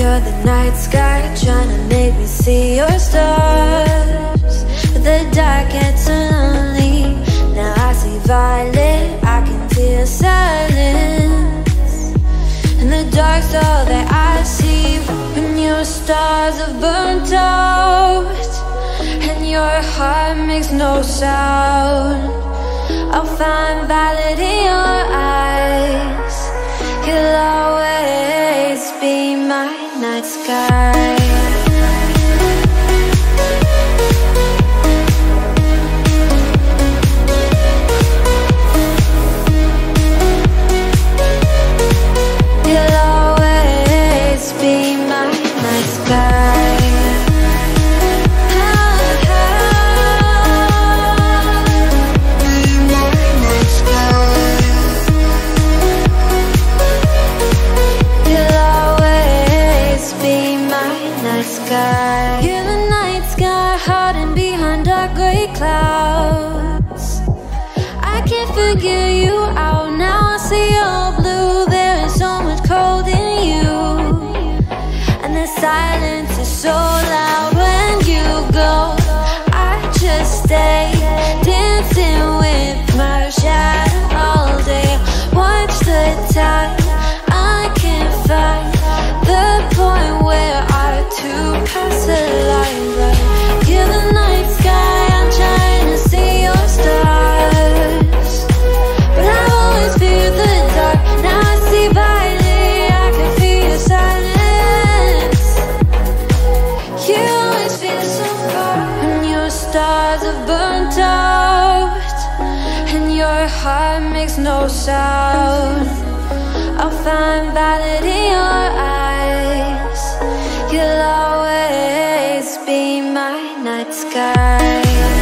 You're the night sky trying to make me see your stars. The dark gets lonely Now I see violet, I can feel silence your stars have burnt out And your heart makes no sound. I'll find violet in your eyes. You'll always be my night sky sky. You're the night sky hiding behind dark gray clouds. I can't figure you you always feel so far. When your stars are burnt out. And your heart makes no sound. I'll find valid in your eyes. You'll always be my night sky.